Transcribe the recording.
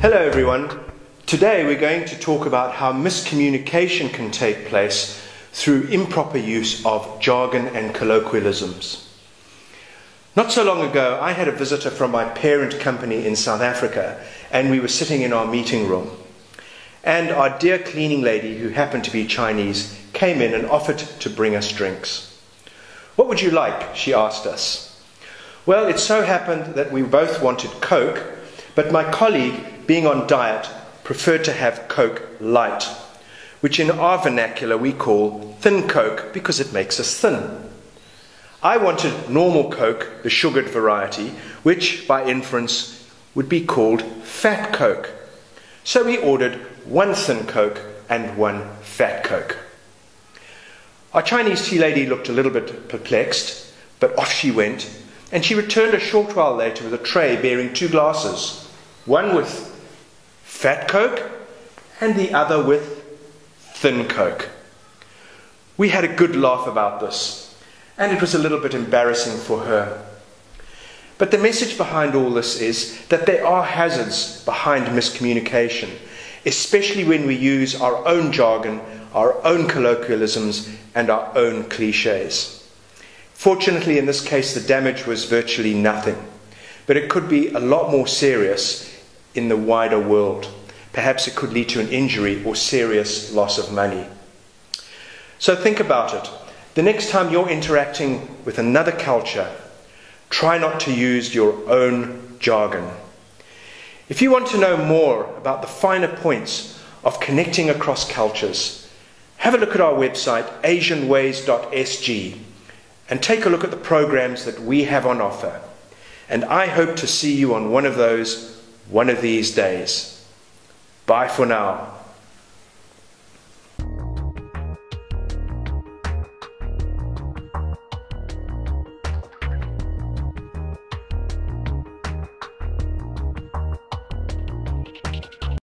Hello, everyone. Today we're going to talk about how miscommunication can take place through improper use of jargon and colloquialisms. Not so long ago, I had a visitor from my parent company in South Africa, and we were sitting in our meeting room. And our dear cleaning lady, who happened to be Chinese, came in and offered to bring us drinks. What would you like? she asked us. Well, it so happened that we both wanted Coke, but my colleague being on diet, preferred to have Coke light, which in our vernacular we call thin Coke because it makes us thin. I wanted normal Coke, the sugared variety, which by inference would be called fat Coke. So we ordered one thin Coke and one fat Coke. Our Chinese tea lady looked a little bit perplexed, but off she went, and she returned a short while later with a tray bearing two glasses, one with fat Coke and the other with thin Coke. We had a good laugh about this, and it was a little bit embarrassing for her. But the message behind all this is that there are hazards behind miscommunication, especially when we use our own jargon, our own colloquialisms, and our own cliches. Fortunately, in this case, the damage was virtually nothing, but it could be a lot more serious in the wider world. Perhaps it could lead to an injury or serious loss of money. So think about it. The next time you're interacting with another culture, try not to use your own jargon. If you want to know more about the finer points of connecting across cultures, have a look at our website, asianways.sg, and take a look at the programs that we have on offer. And I hope to see you on one of those one of these days. Bye for now.